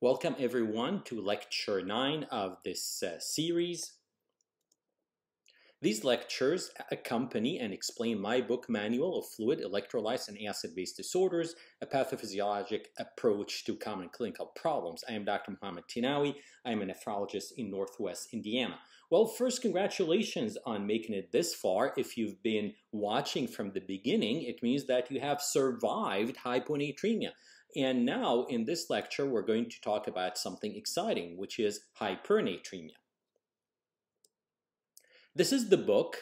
Welcome everyone to lecture 9 of this uh, series. These lectures accompany and explain my book manual of fluid, electrolytes, and acid-base disorders, a pathophysiologic approach to common clinical problems. I am Dr. Mohammad Tinawi. I am a nephrologist in Northwest Indiana. Well, first, congratulations on making it this far. If you've been watching from the beginning, it means that you have survived hyponatremia. And now in this lecture, we're going to talk about something exciting, which is hypernatremia. This is the book,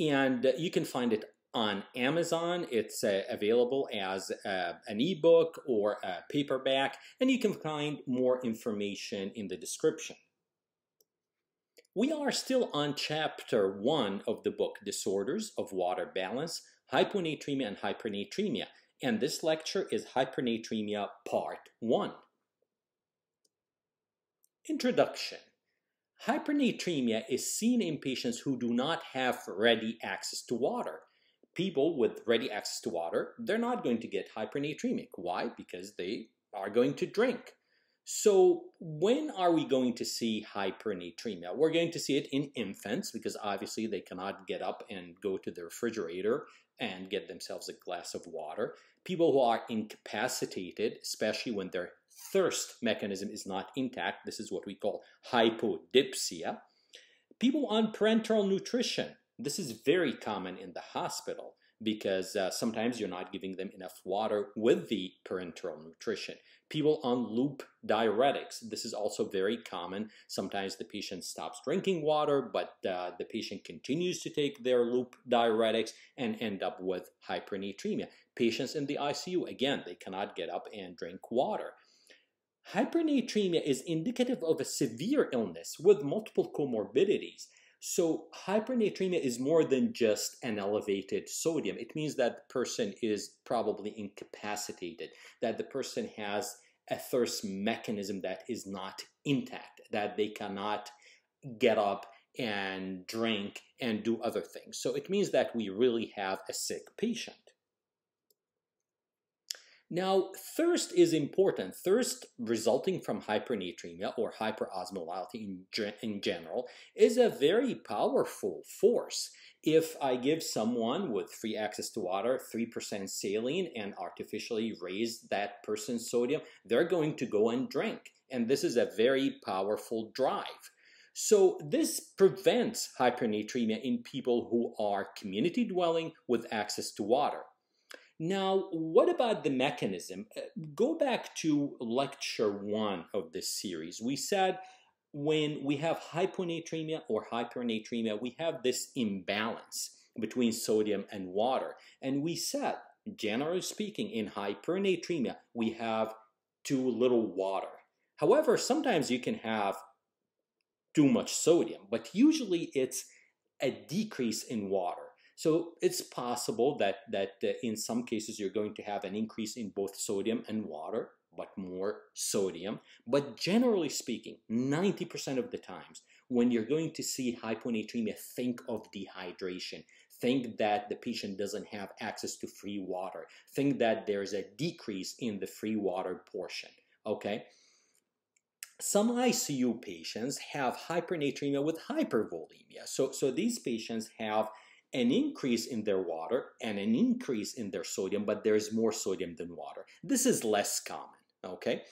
and you can find it on Amazon. It's uh, available as uh, an ebook or a paperback, and you can find more information in the description. We are still on chapter one of the book, Disorders of Water Balance, Hyponatremia and Hypernatremia and this lecture is Hypernatremia Part 1. Introduction Hypernatremia is seen in patients who do not have ready access to water. People with ready access to water, they're not going to get hypernatremic. Why? Because they are going to drink. So when are we going to see hypernatremia? We're going to see it in infants because obviously they cannot get up and go to the refrigerator and get themselves a glass of water. People who are incapacitated, especially when their thirst mechanism is not intact, this is what we call hypodipsia. People on parenteral nutrition, this is very common in the hospital because uh, sometimes you're not giving them enough water with the parenteral nutrition. People on loop diuretics, this is also very common. Sometimes the patient stops drinking water, but uh, the patient continues to take their loop diuretics and end up with hypernatremia. Patients in the ICU, again, they cannot get up and drink water. Hypernatremia is indicative of a severe illness with multiple comorbidities. So hypernatremia is more than just an elevated sodium. It means that the person is probably incapacitated, that the person has a thirst mechanism that is not intact, that they cannot get up and drink and do other things. So it means that we really have a sick patient. Now, thirst is important. Thirst resulting from hypernatremia or hyperosmolality in, in general is a very powerful force. If I give someone with free access to water 3% saline and artificially raise that person's sodium, they're going to go and drink. And this is a very powerful drive. So this prevents hypernatremia in people who are community dwelling with access to water. Now, what about the mechanism? Uh, go back to lecture one of this series. We said when we have hyponatremia or hypernatremia, we have this imbalance between sodium and water. And we said, generally speaking, in hypernatremia, we have too little water. However, sometimes you can have too much sodium, but usually it's a decrease in water. So it's possible that, that uh, in some cases you're going to have an increase in both sodium and water, but more sodium. But generally speaking, 90% of the times when you're going to see hyponatremia, think of dehydration. Think that the patient doesn't have access to free water. Think that there's a decrease in the free water portion. Okay? Some ICU patients have hypernatremia with hypervolemia. So, so these patients have an increase in their water and an increase in their sodium, but there's more sodium than water. This is less common, okay?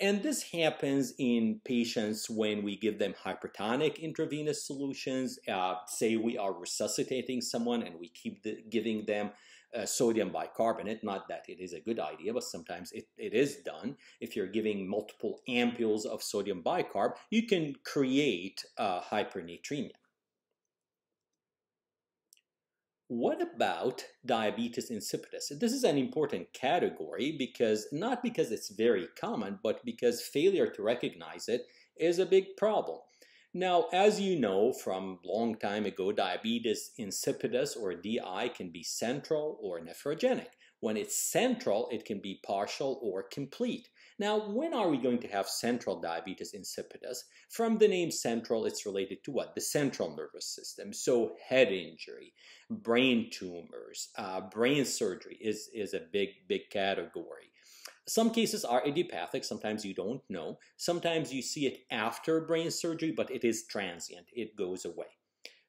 And this happens in patients when we give them hypertonic intravenous solutions. Uh, say we are resuscitating someone and we keep the, giving them uh, sodium bicarbonate. Not that it is a good idea, but sometimes it, it is done. If you're giving multiple ampules of sodium bicarb, you can create uh, hypernatremia. What about diabetes insipidus? This is an important category because not because it's very common, but because failure to recognize it is a big problem. Now, as you know from long time ago, diabetes insipidus or DI can be central or nephrogenic. When it's central, it can be partial or complete. Now, when are we going to have central diabetes insipidus? From the name central, it's related to what? The central nervous system. So head injury, brain tumors, uh, brain surgery is, is a big, big category. Some cases are idiopathic, sometimes you don't know. Sometimes you see it after brain surgery, but it is transient, it goes away.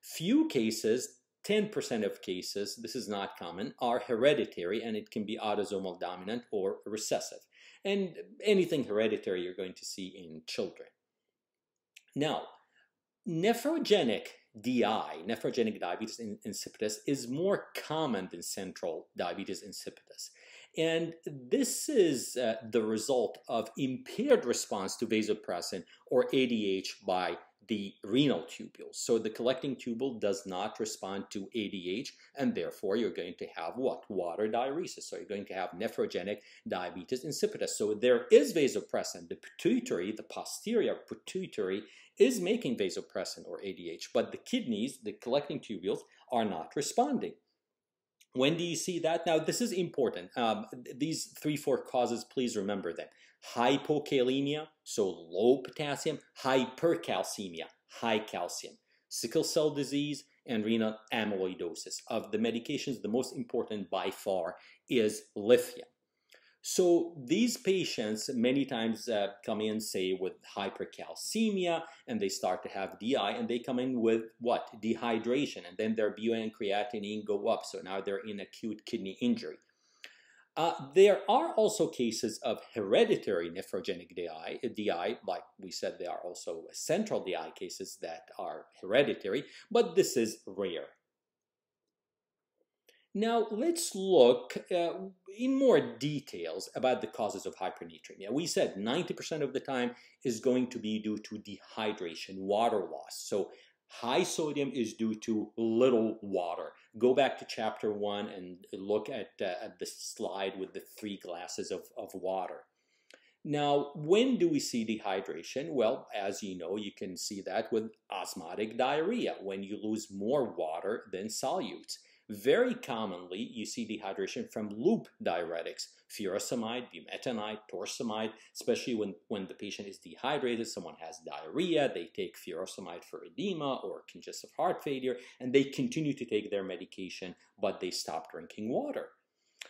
Few cases, 10% of cases, this is not common, are hereditary and it can be autosomal dominant or recessive. And anything hereditary you're going to see in children. Now, nephrogenic DI, nephrogenic diabetes insipidus, is more common than central diabetes insipidus. And this is uh, the result of impaired response to vasopressin or ADH by the renal tubules. So the collecting tubule does not respond to ADH, and therefore you're going to have what? Water diuresis. So you're going to have nephrogenic diabetes insipidus. So there is vasopressin. The pituitary, the posterior pituitary, is making vasopressin or ADH, but the kidneys, the collecting tubules, are not responding. When do you see that? Now, this is important. Um, these three, four causes, please remember them. Hypokalemia, so low potassium, hypercalcemia, high calcium, sickle cell disease, and renal amyloidosis. Of the medications, the most important by far is lithium. So these patients many times uh, come in, say, with hypercalcemia, and they start to have DI, and they come in with what? Dehydration, and then their BUN creatinine go up, so now they're in acute kidney injury. Uh, there are also cases of hereditary nephrogenic DI, DI, like we said, there are also central DI cases that are hereditary, but this is rare. Now let's look uh, in more details about the causes of hypernatremia. We said 90% of the time is going to be due to dehydration, water loss. So high sodium is due to little water. Go back to chapter one and look at, uh, at the slide with the three glasses of, of water. Now, when do we see dehydration? Well, as you know, you can see that with osmotic diarrhea, when you lose more water than solutes. Very commonly, you see dehydration from loop diuretics, furosemide, bumetanide, torsemide, especially when, when the patient is dehydrated, someone has diarrhea, they take furosemide for edema or congestive heart failure, and they continue to take their medication, but they stop drinking water.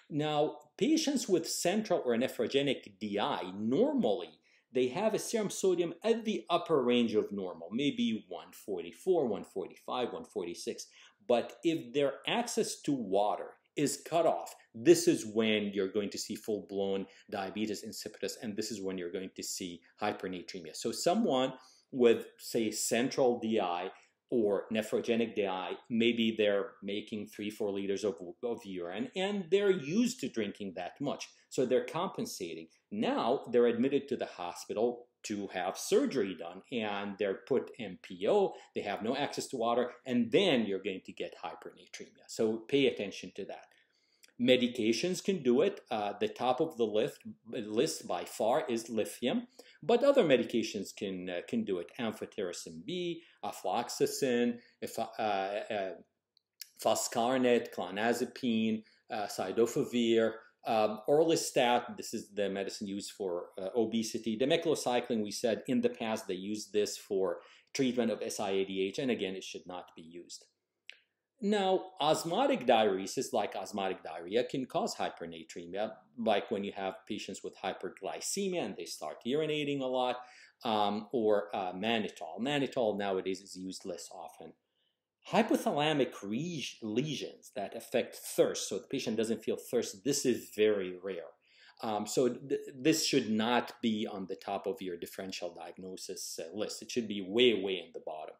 Now, patients with central or nephrogenic DI normally they have a serum sodium at the upper range of normal, maybe 144, 145, 146. But if their access to water is cut off, this is when you're going to see full-blown diabetes insipidus, and this is when you're going to see hypernatremia. So someone with, say, central DI or nephrogenic DI, maybe they're making three, four liters of, of urine, and they're used to drinking that much. So they're compensating. Now they're admitted to the hospital to have surgery done and they're put NPO, they have no access to water, and then you're going to get hypernatremia. So pay attention to that. Medications can do it. Uh, the top of the list, list by far is lithium, but other medications can uh, can do it. Amphotericin B, ofloxacin, if, uh, uh foscarnet, clonazepine, uh, cidofovir, um, orlistat, this is the medicine used for uh, obesity. Demeclocycline, we said in the past they used this for treatment of SIADH, and again, it should not be used. Now, osmotic diuresis, like osmotic diarrhea, can cause hypernatremia, like when you have patients with hyperglycemia and they start urinating a lot, um, or uh, mannitol. Mannitol nowadays is used less often hypothalamic lesions that affect thirst, so the patient doesn't feel thirst, this is very rare. Um, so th this should not be on the top of your differential diagnosis uh, list. It should be way, way in the bottom.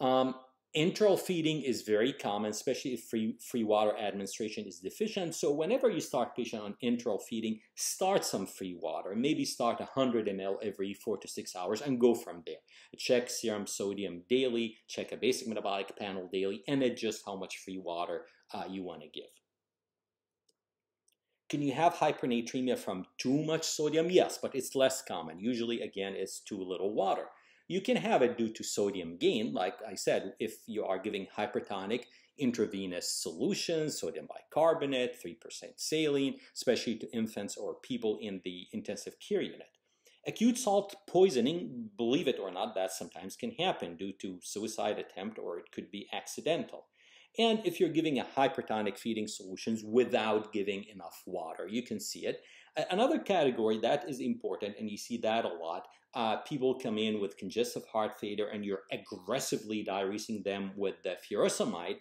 Um, Enteral feeding is very common, especially if free, free water administration is deficient. So whenever you start patient on enteral feeding, start some free water. Maybe start 100 ml every four to six hours and go from there. Check serum sodium daily, check a basic metabolic panel daily, and adjust how much free water uh, you want to give. Can you have hypernatremia from too much sodium? Yes, but it's less common. Usually, again, it's too little water. You can have it due to sodium gain, like I said, if you are giving hypertonic intravenous solutions, sodium bicarbonate, 3% saline, especially to infants or people in the intensive care unit. Acute salt poisoning, believe it or not, that sometimes can happen due to suicide attempt or it could be accidental. And if you're giving a hypertonic feeding solutions without giving enough water, you can see it. Another category that is important, and you see that a lot, uh, people come in with congestive heart failure and you're aggressively diuresing them with the furosemide,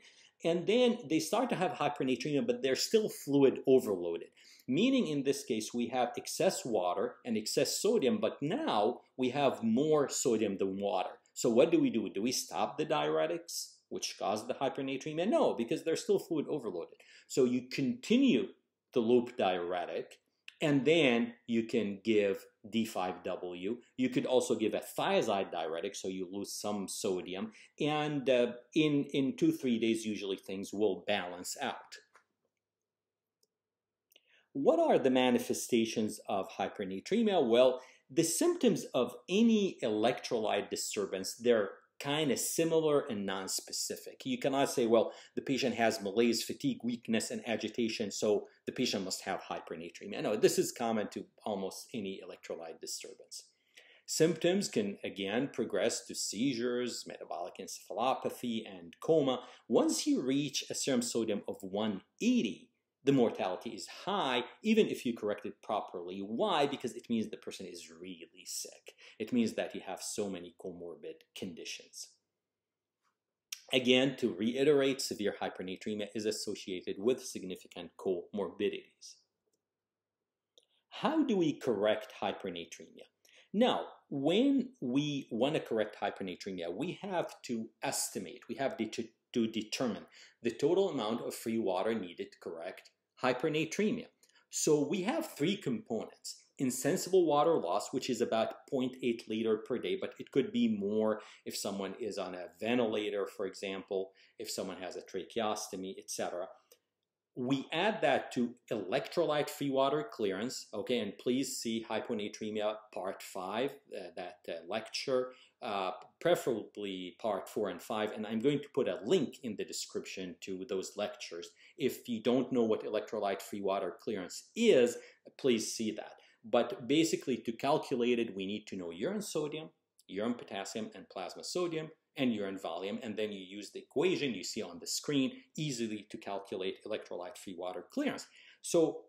and then they start to have hypernatremia, but they're still fluid overloaded. Meaning in this case, we have excess water and excess sodium, but now we have more sodium than water. So what do we do? Do we stop the diuretics, which cause the hypernatremia? No, because they're still fluid overloaded. So you continue the loop diuretic, and then you can give D5W. You could also give a thiazide diuretic, so you lose some sodium. And uh, in, in two, three days, usually things will balance out. What are the manifestations of hypernatremia? Well, the symptoms of any electrolyte disturbance, they're kind of similar and non-specific. You cannot say, well, the patient has malaise, fatigue, weakness, and agitation, so the patient must have hypernatremia. No, this is common to almost any electrolyte disturbance. Symptoms can again progress to seizures, metabolic encephalopathy, and coma. Once you reach a serum sodium of 180, the mortality is high, even if you correct it properly. Why? Because it means the person is really sick. It means that you have so many comorbid conditions. Again, to reiterate, severe hypernatremia is associated with significant comorbidities. How do we correct hypernatremia? Now, when we want to correct hypernatremia, we have to estimate, we have to to determine the total amount of free water needed to correct hypernatremia. So we have three components. Insensible water loss, which is about 0.8 liter per day, but it could be more if someone is on a ventilator, for example, if someone has a tracheostomy, etc we add that to electrolyte free water clearance okay and please see hyponatremia part 5 uh, that uh, lecture uh, preferably part 4 and 5 and I'm going to put a link in the description to those lectures. If you don't know what electrolyte free water clearance is please see that. But basically to calculate it we need to know urine sodium urine potassium and plasma sodium and urine volume, and then you use the equation you see on the screen easily to calculate electrolyte-free water clearance. So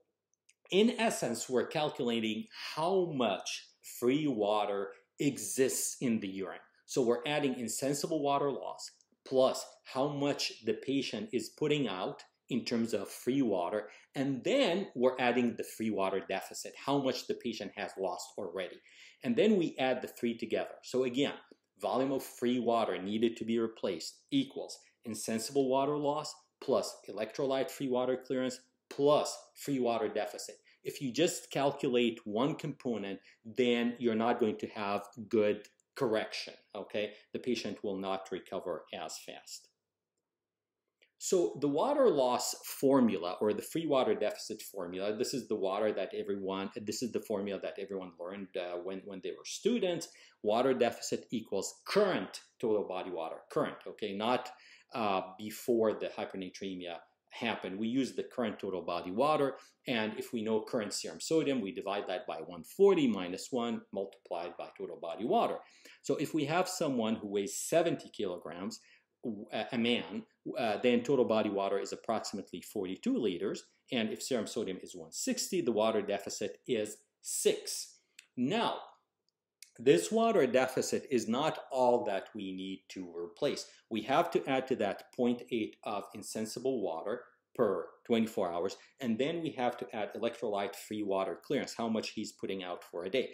in essence, we're calculating how much free water exists in the urine. So we're adding insensible water loss plus how much the patient is putting out in terms of free water, and then we're adding the free water deficit, how much the patient has lost already. And then we add the three together. So again, volume of free water needed to be replaced equals insensible water loss plus electrolyte free water clearance plus free water deficit. If you just calculate one component, then you're not going to have good correction, okay? The patient will not recover as fast. So the water loss formula or the free water deficit formula, this is the water that everyone, this is the formula that everyone learned uh, when, when they were students. Water deficit equals current total body water, current, okay, not uh, before the hypernatremia happened. We use the current total body water, and if we know current serum sodium, we divide that by 140 minus 1 multiplied by total body water. So if we have someone who weighs 70 kilograms, a man, uh, then total body water is approximately 42 liters. And if serum sodium is 160, the water deficit is 6. Now, this water deficit is not all that we need to replace. We have to add to that 0.8 of insensible water per 24 hours, and then we have to add electrolyte-free water clearance, how much he's putting out for a day.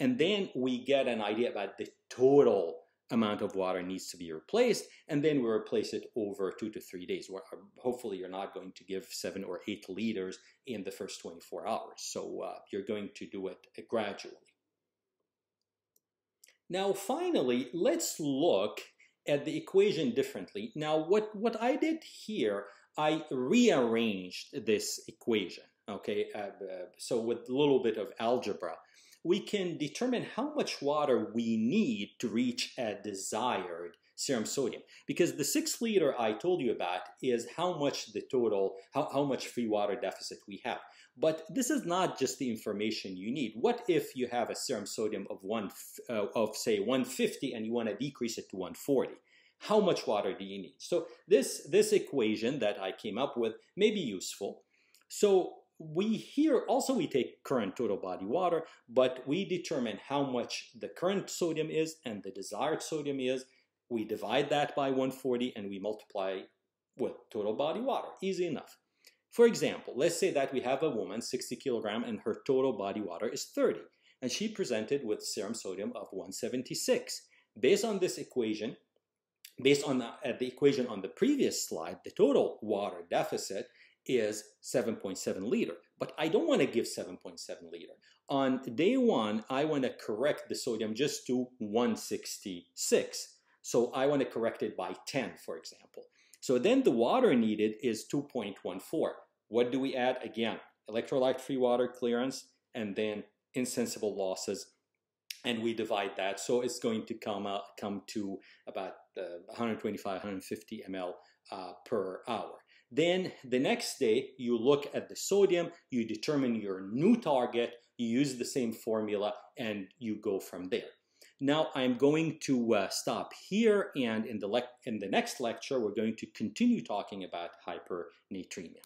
And then we get an idea about the total amount of water needs to be replaced, and then we replace it over two to three days. Where uh, hopefully you're not going to give seven or eight liters in the first 24 hours. So uh, you're going to do it gradually. Now, finally, let's look at the equation differently. Now, what, what I did here, I rearranged this equation, okay? Uh, uh, so with a little bit of algebra we can determine how much water we need to reach a desired serum sodium. Because the six liter I told you about is how much the total, how, how much free water deficit we have. But this is not just the information you need. What if you have a serum sodium of one, uh, of say 150 and you want to decrease it to 140? How much water do you need? So this, this equation that I came up with may be useful. So we here also we take current total body water, but we determine how much the current sodium is and the desired sodium is. We divide that by 140 and we multiply with total body water. Easy enough. For example, let's say that we have a woman, 60 kilogram, and her total body water is 30, and she presented with serum sodium of 176. Based on this equation, based on the, uh, the equation on the previous slide, the total water deficit is 7.7 liter. But I don't want to give 7.7 liter. On day one, I want to correct the sodium just to 166. So I want to correct it by 10, for example. So then the water needed is 2.14. What do we add? Again, electrolyte-free water clearance and then insensible losses and we divide that so it's going to come out come to about uh, 125 150 ml uh, per hour then the next day, you look at the sodium, you determine your new target, you use the same formula, and you go from there. Now I'm going to uh, stop here, and in the, in the next lecture, we're going to continue talking about hypernatremia.